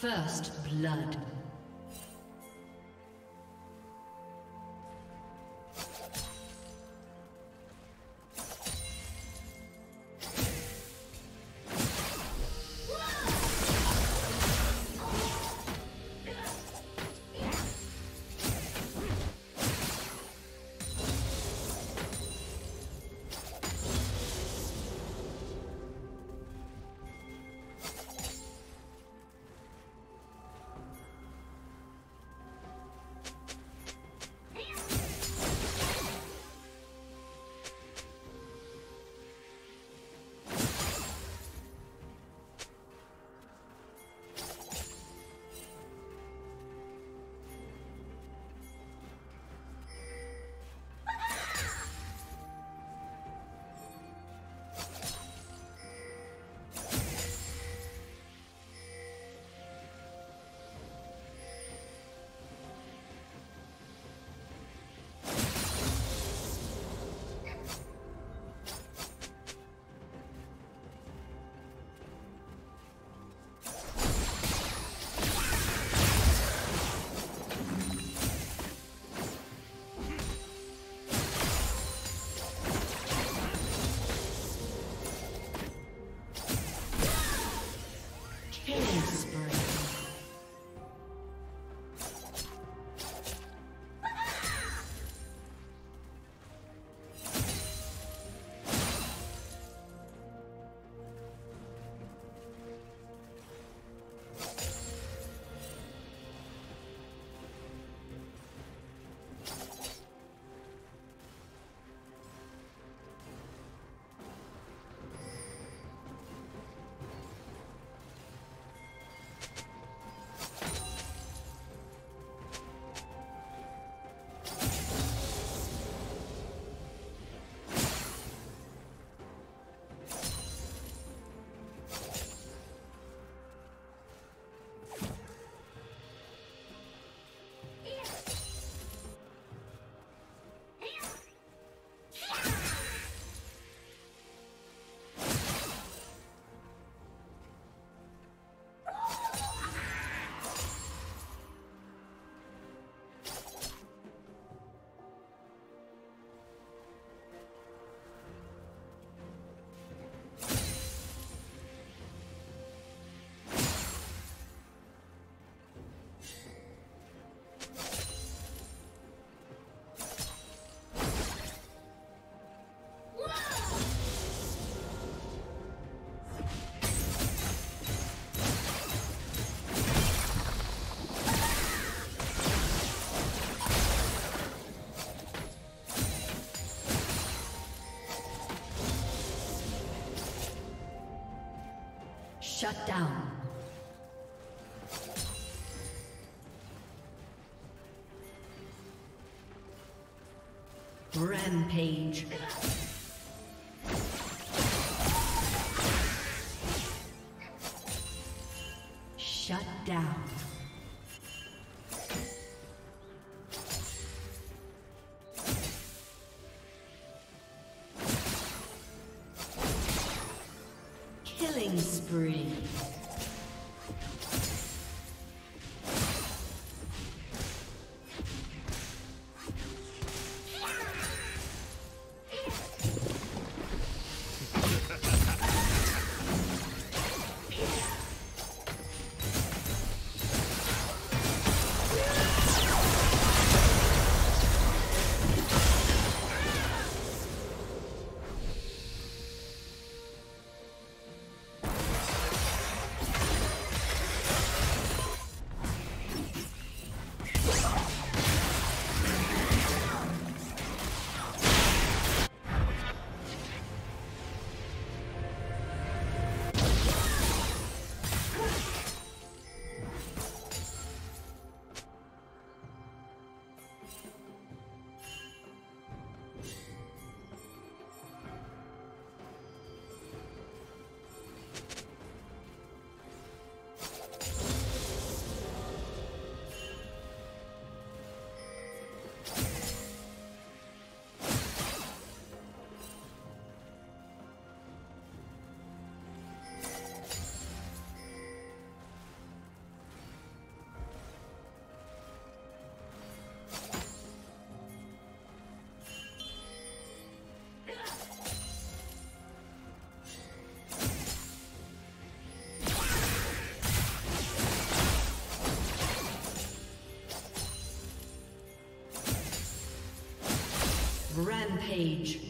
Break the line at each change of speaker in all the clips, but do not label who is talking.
First blood. Shut down. Rampage. Shut down. Rampage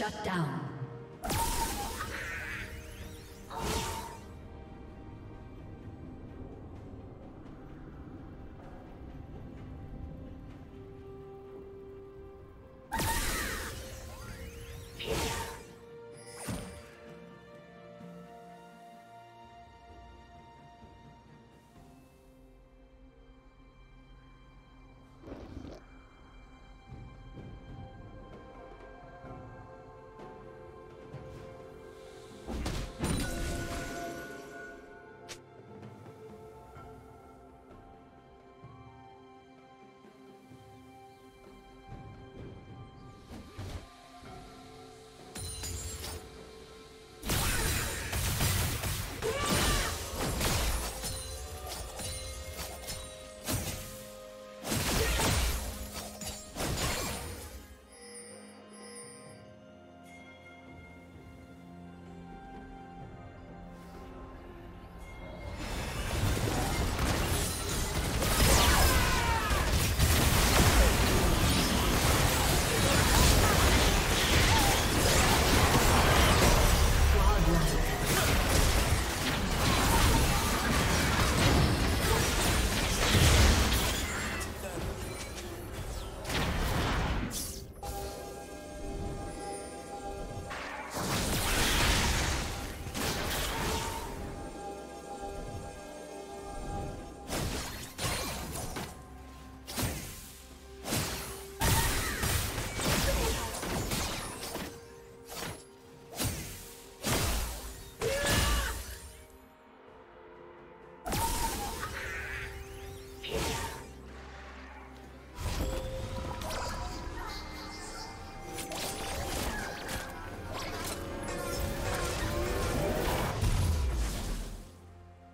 Shut down.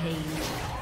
Okay.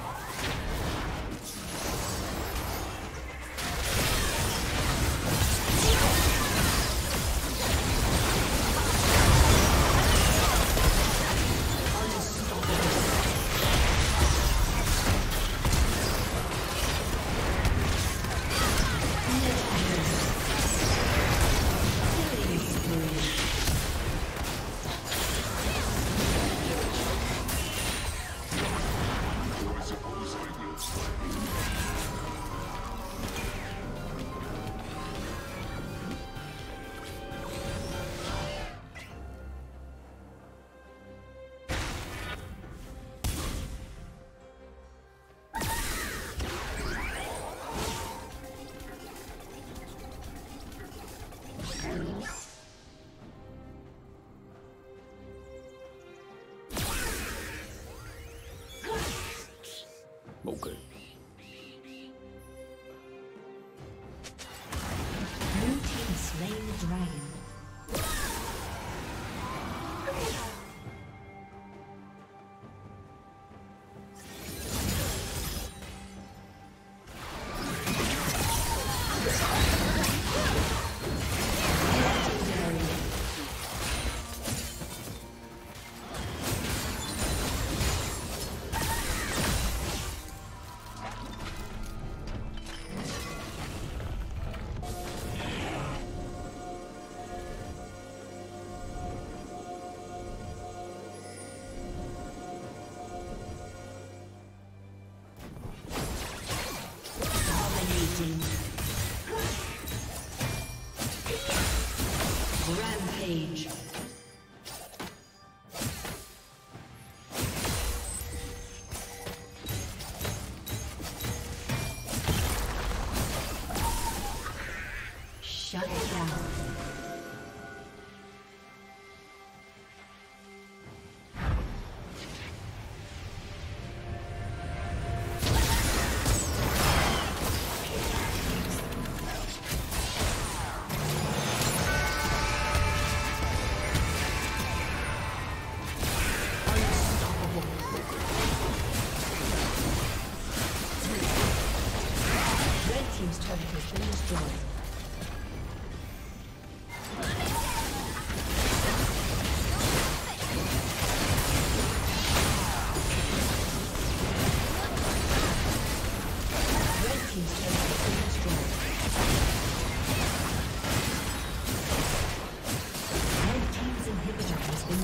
Shut down.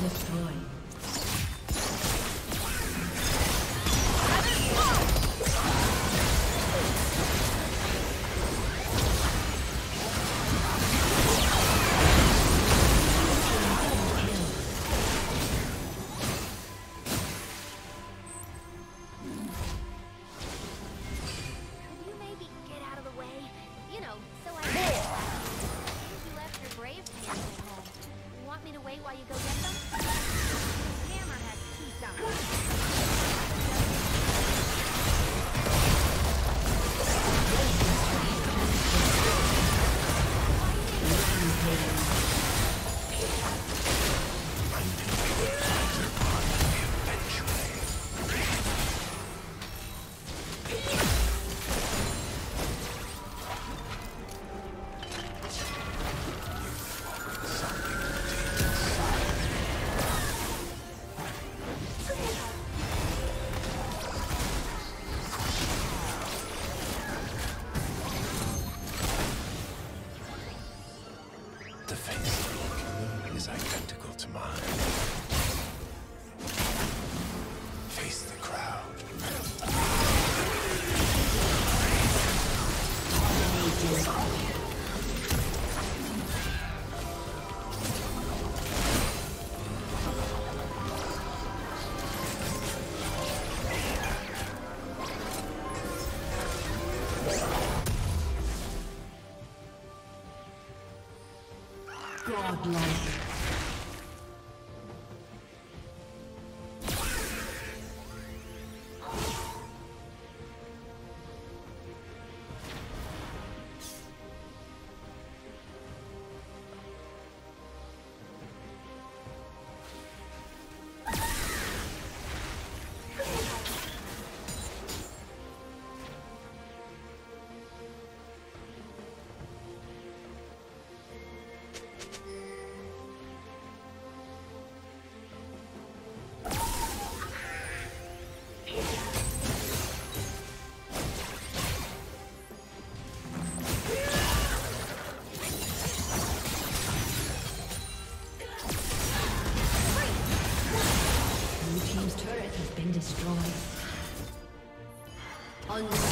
destroyed.
Is identical to mine. Face the crowd.
Godlike. destroyed. Unstoppable.